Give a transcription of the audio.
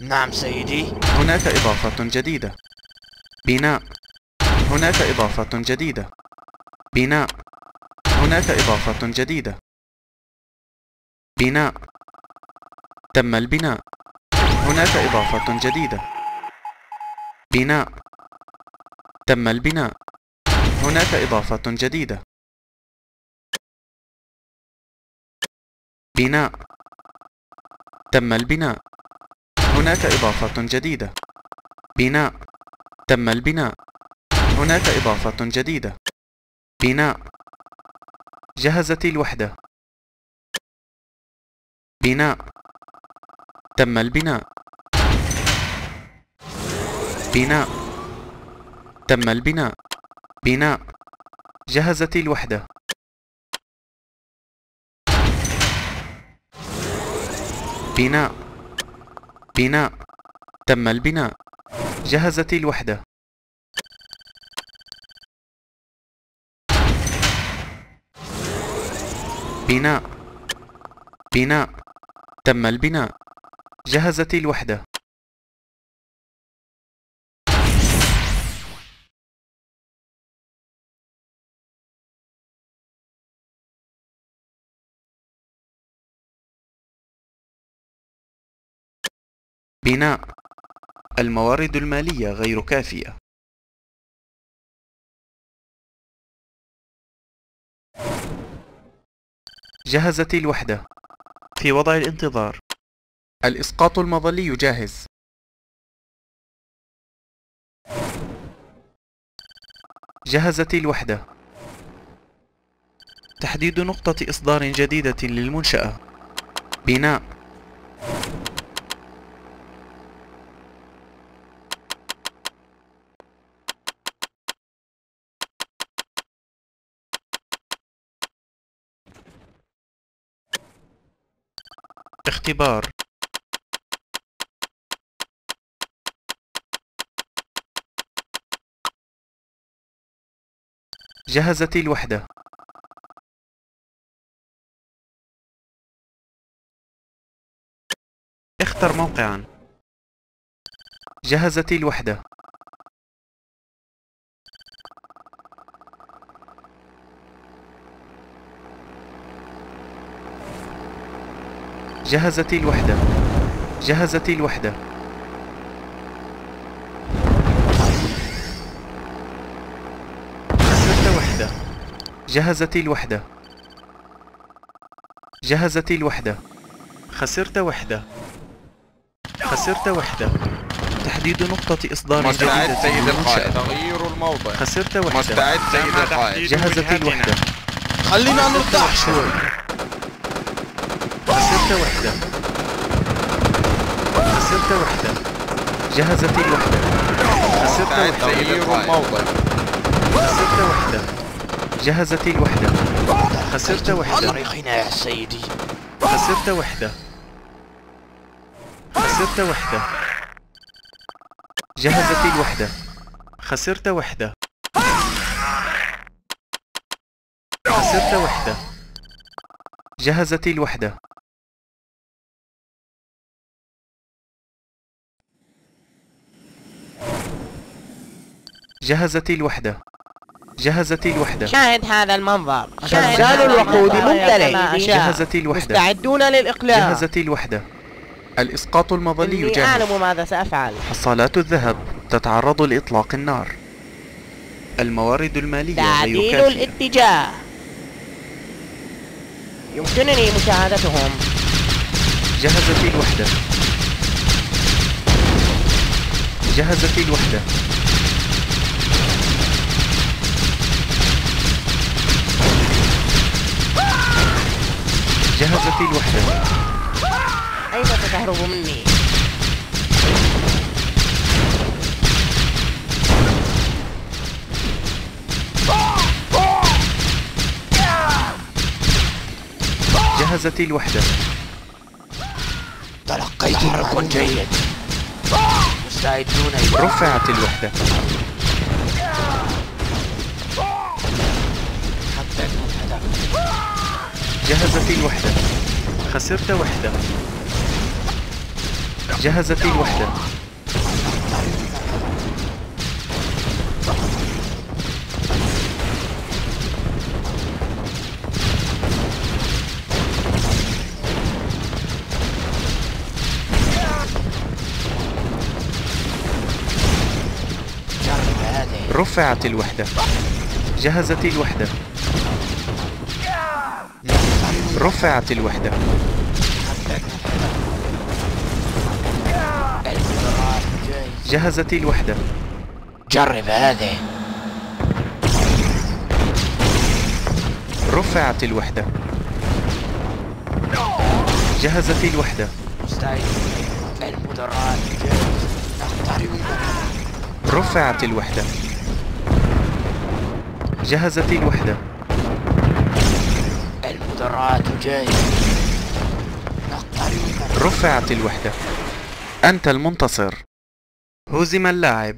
نعم سيدي. هناك إضافة جديدة. بناء. هناك إضافة جديدة. بناء. هناك إضافة جديدة. بناء. تم البناء. هناك إضافة جديدة. بناء. تم البناء. هناك إضافة جديدة. بناء. تم البناء. هناك إضافة جديدة. بناء. تم البناء. هناك إضافة جديدة. بناء. جهزت الوحدة. بناء. تم البناء. بناء. تم البناء. بناء. جهزت الوحدة. بناء. بناء تم البناء. جهزت الوحدة. بناء. بناء. تم البناء. جهزت الوحدة. بناء الموارد المالية غير كافية. جهزت الوحدة. في وضع الانتظار. الإسقاط المظلي جاهز. جهزت الوحدة. تحديد نقطة إصدار جديدة للمنشأة. بناء اختبار جهزت الوحدة. اختر موقعا. جهزت الوحدة. جهزت الوحدة. جهزت الوحدة. خسرت وحدة جهزت الوحدة. جهزت الوحدة. خسرت وحدة. خسرت وحدة. تحديد نقطة إصدار مستعد جديدة سيد القائد. تغيير الموضع. خسرت وحدة. مستعد سيد القائد. جهزت. الوحدة. خلينا نرتاح شوي. خسرت وحدة خسرت وحدة جهزت الوحدة خسرت وحدة تغيير الموضع خسرت وحدة جهزت الوحدة خسرت وحدة طريقنا يا سيدي. خسرت وحدة خسرت وحدة جهزت الوحدة خسرت وحدة خسرت وحدة جهزت الوحدة جهزت الوحدة. جهزت الوحدة. شاهد هذا المنظر. شاهد خزان الوقود ممتلئ. جهزت الوحدة. مستعدون للإقلاع جهزت الوحدة. الإسقاط المظلي إني جاهز. أعلم ماذا سأفعل. حصالات الذهب تتعرض لإطلاق النار. الموارد المالية تعديل الاتجاه. يمكنني مشاهدتهم. جهزت الوحدة. جهزت الوحدة. جهزت الوحدة. أين ستهرب مني؟ جهزت الوحدة. تلقيت حرك جيد. مستعدون رفعت الوحدة. جهزت الوحدة. خسرت وحدة. جهزت الوحدة. رفعت الوحدة. جهزت الوحدة. رفعت الوحدة. جهزت الوحدة. جرب هذه. رفعت الوحدة. جهزت الوحدة. مستعد. نقترب رفعت الوحدة. جهزت الوحدة. المدرات جاي رفعت الوحدة. أنت المنتصر. هزم اللاعب.